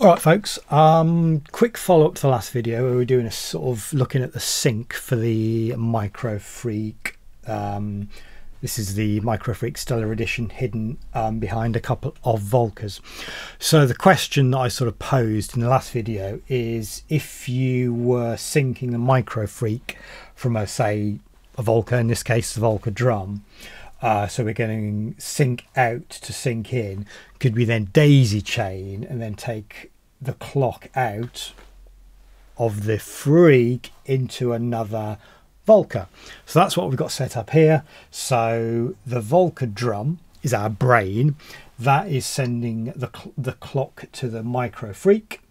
All right, folks. Um, quick follow up to the last video where we are doing a sort of looking at the sync for the Microfreak. Um, this is the Micro Freak Stellar Edition hidden um, behind a couple of Volcas. So the question that I sort of posed in the last video is if you were syncing the Micro Freak from a say a Volca, in this case the Volca drum, uh, so we're getting sync out to sync in. Could we then daisy chain and then take the clock out of the freak into another Volca? So that's what we've got set up here. So the Volca drum is our brain. That is sending the, the clock to the micro freak.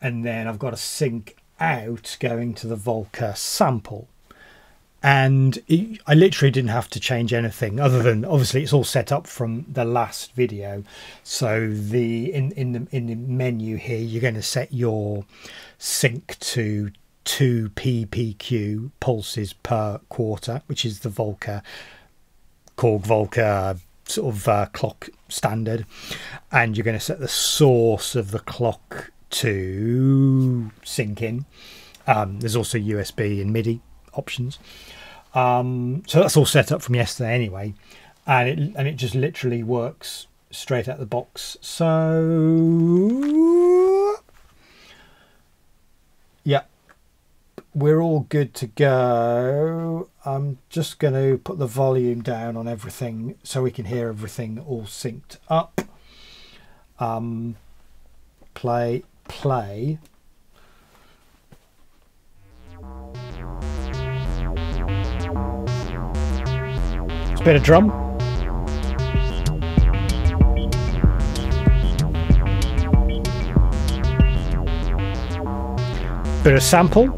And then I've got a sync out going to the Volca sample and it, I literally didn't have to change anything other than obviously it's all set up from the last video. So the in in the in the menu here you're going to set your sync to 2 ppq pulses per quarter, which is the Volca Korg Volca sort of uh, clock standard, and you're going to set the source of the clock to sync in. Um, there's also USB and MIDI options. Um, so that's all set up from yesterday anyway, and it and it just literally works straight out the box. So yeah, we're all good to go. I'm just going to put the volume down on everything so we can hear everything all synced up. Um, play, play. Bit of drum. Bit of sample.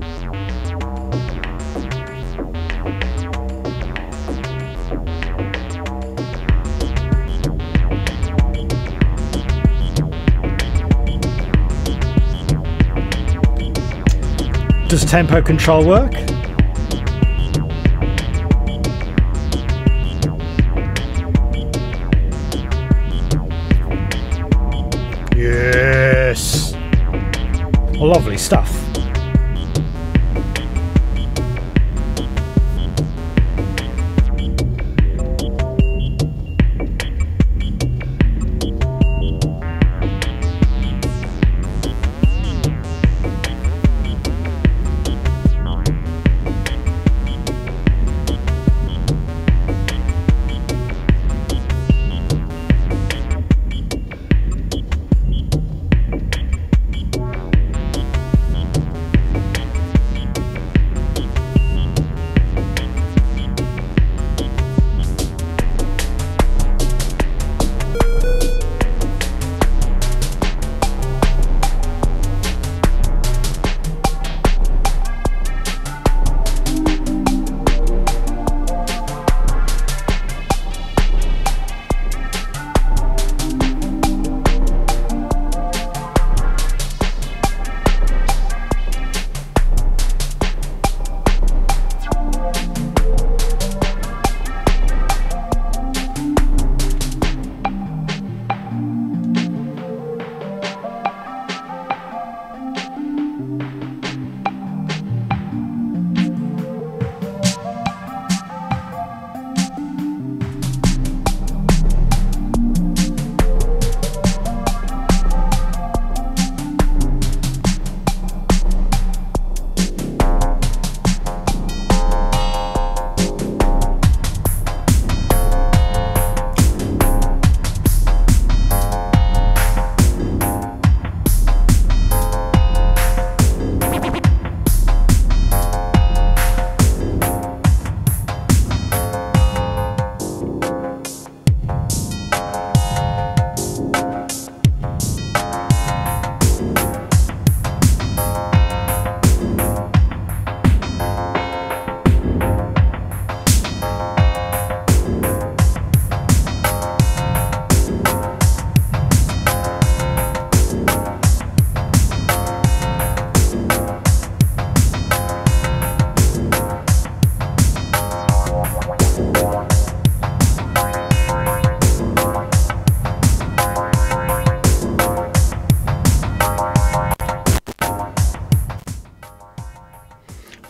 Does tempo control work? Yes. Lovely stuff.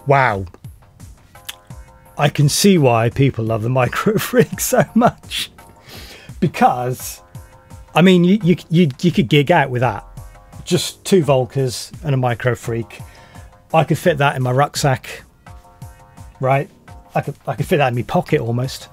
Wow. I can see why people love the Micro Freak so much. Because, I mean, you, you, you, you could gig out with that. Just two Volcas and a Micro Freak. I could fit that in my rucksack, right? I could, I could fit that in my pocket almost.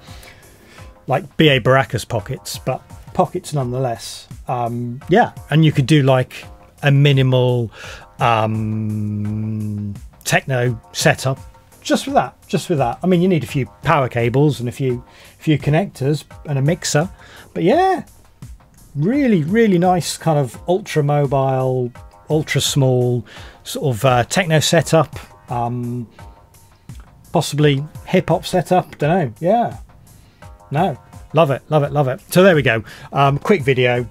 Like B.A. Baracus pockets, but pockets nonetheless. Um, yeah, and you could do like a minimal um, techno setup just with that just with that. I mean you need a few power cables and a few few connectors and a mixer but yeah really really nice kind of ultra mobile ultra small sort of uh, techno setup um possibly hip hop setup don't know yeah. No love it love it love it. So there we go. Um quick video.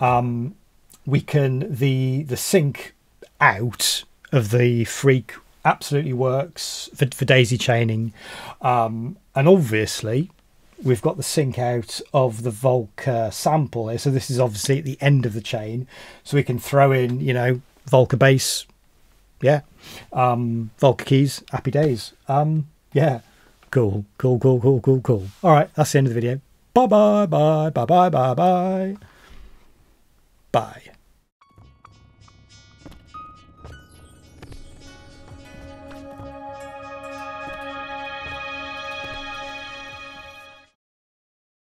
Um we can the the sync out of the freak absolutely works for, for daisy chaining. Um, and obviously, we've got the sync out of the Volca sample here. So this is obviously at the end of the chain. So we can throw in, you know, Volca bass. Yeah. Um, Volca keys. Happy days. Um, yeah. Cool, cool, cool, cool, cool, cool. All right. That's the end of the video. Bye bye, bye, bye, bye, bye, bye. Bye.